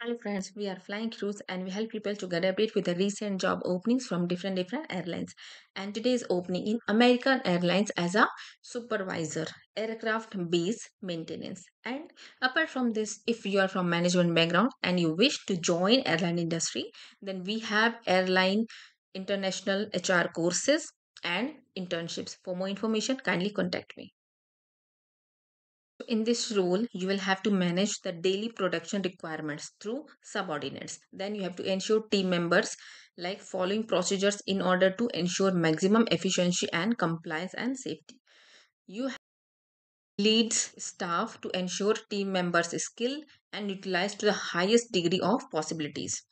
Hello friends, we are Flying Crews and we help people to get update with the recent job openings from different different airlines. And today's opening in American Airlines as a supervisor, aircraft base maintenance. And apart from this, if you are from management background and you wish to join airline industry, then we have airline international HR courses and internships. For more information, kindly contact me. In this role, you will have to manage the daily production requirements through subordinates. Then you have to ensure team members like following procedures in order to ensure maximum efficiency and compliance and safety. You leads staff to ensure team members' skill and utilize to the highest degree of possibilities.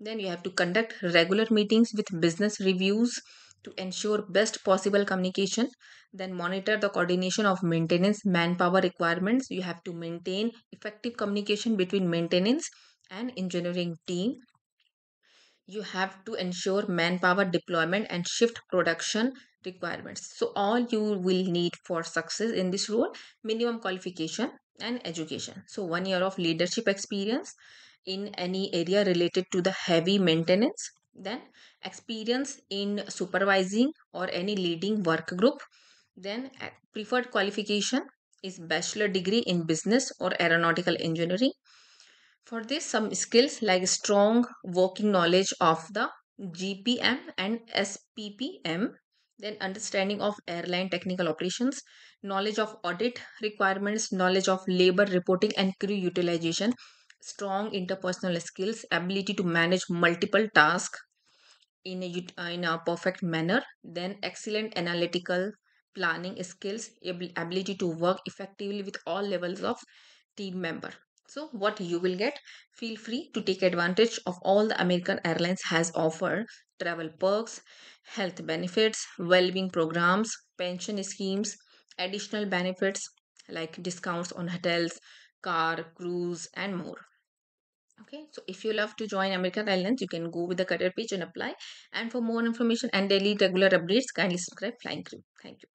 Then you have to conduct regular meetings with business reviews to ensure best possible communication then monitor the coordination of maintenance manpower requirements. You have to maintain effective communication between maintenance and engineering team. You have to ensure manpower deployment and shift production requirements. So all you will need for success in this role minimum qualification and education. So one year of leadership experience in any area related to the heavy maintenance then experience in supervising or any leading work group. Then preferred qualification is bachelor degree in business or aeronautical engineering. For this some skills like strong working knowledge of the gpm and sppm then understanding of airline technical operations knowledge of audit requirements knowledge of labor reporting and crew utilization strong interpersonal skills ability to manage multiple tasks in a, uh, in a perfect manner then excellent analytical planning skills ability to work effectively with all levels of team member. So what you will get feel free to take advantage of all the american airlines has offered travel perks health benefits well-being programs pension schemes additional benefits like discounts on hotels car cruise and more. Okay so if you love to join american airlines you can go with the career page and apply. And for more information and daily regular updates kindly subscribe flying crew. Thank you